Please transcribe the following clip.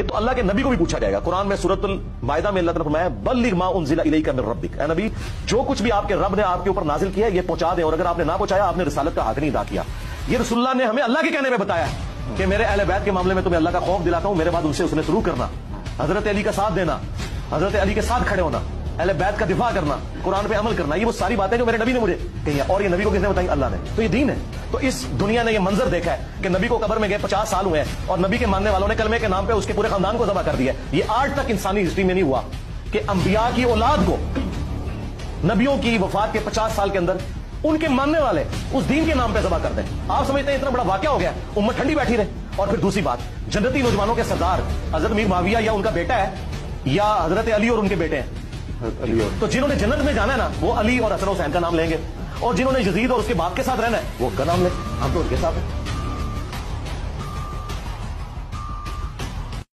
ये तो अल्लाह के नबी को भी पूछा जाएगा। कुरान में सूरतुल मायदा में अल्लाह ताला फरमाया, बल्लिग मा उनजिला इलैका मिन रब्बिक। नबी, जो कुछ भी आपके रब ने आपके ऊपर नाजिल किया ये पहुँचा दें और अगर आपने ना पहुँचाया, आपने रिसालत का हक नहीं अदा किया। ये रसुल्ला ने हमें अल्लाह के कहने में बताया कि मेरे अहले बैत के मामले में तुम्हें अल्लाह का खौफ दिलाता हूँ, मेरे बाद उनसे उसने शुरू करना। हज़रत अली का साथ देना, हज़रत अली के साथ खड़े होना, अहले बैत का दिफा करना, कुरान पे अमल करना, ये वो सारी बातें जो मेरे नबी ने मुझे कही और ये नबी को किसने बताई? अल्लाह ने। तो ये दीन है। तो इस दुनिया ने यह मंजर देखा है कि नबी को कबर में गए पचास साल हुए हैं और नबी के मानने वालों ने कलमे के नाम पर उसके पूरे खानदान को जबा कर दिया ये आज तक इंसानी हिस्ट्री में नहीं हुआ कि अंबिया की औलाद को नबियों की वफात के पचास साल के अंदर उनके मानने वाले उस दीन के नाम पे जबा कर दें। आप समझते हैं इतना बड़ा वाक्य हो गया उम्र ठंडी बैठी रहे। और फिर दूसरी बात जन्नती नौजवानों के सरदार हज़रत मीर माविया या उनका बेटा है या हज़रत अली और उनके बेटे हैं? तो जिन्होंने जन्नत में जाना है ना वो अली और हसन हुसैन का नाम लेंगे। और जिन्होंने यजीद और उसके बाप के साथ रहना है, वो उनका नाम ले हम तो उनके साथ हैं।